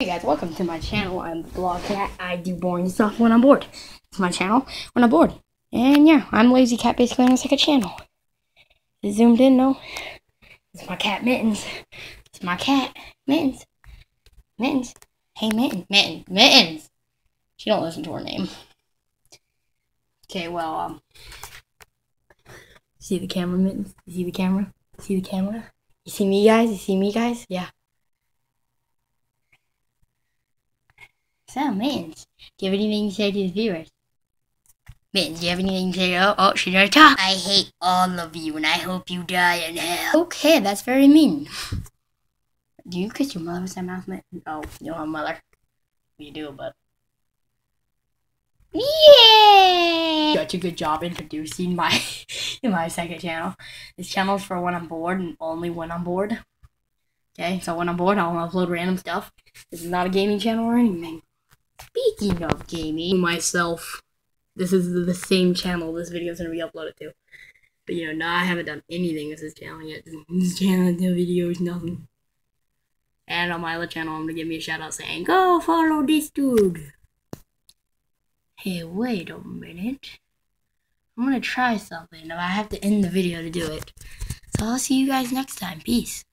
Hey guys, welcome to my channel. I'm the Blog Cat. I do boring stuff when I'm bored. It's my channel when I'm bored. And yeah, I'm Lazy Cat basically on a second channel. It zoomed in? though. It's my cat Mittens. It's my cat Mittens. Mittens. Hey Mittens. Mittens. Mittens. She don't listen to her name. Okay, well, um, see the camera, Mittens? You see the camera? See the camera? You see me, guys? You see me, guys? Yeah. So, Mittens, do you have anything to say to the viewers? Mittens, do you have anything to say? Oh, oh, should I talk? I hate all of you, and I hope you die in hell. Okay, that's very mean. Do you kiss your mother with that mouth, Mittens? Oh, you don't have a mother. You do, but... Yeah! Such a good job introducing my my second channel. This channel's for when I'm bored and only when I'm bored. Okay, so when I'm bored, I'll upload random stuff. This is not a gaming channel or anything. Speaking of gaming, myself, this is the same channel this video is going to be uploaded to. But you know, no, I haven't done anything with this channel yet. This channel, no videos, nothing. And on my other channel, I'm going to give me a shout out saying, go follow this dude. Hey, wait a minute. I'm gonna try something. I have to end the video to do it. So I'll see you guys next time. Peace.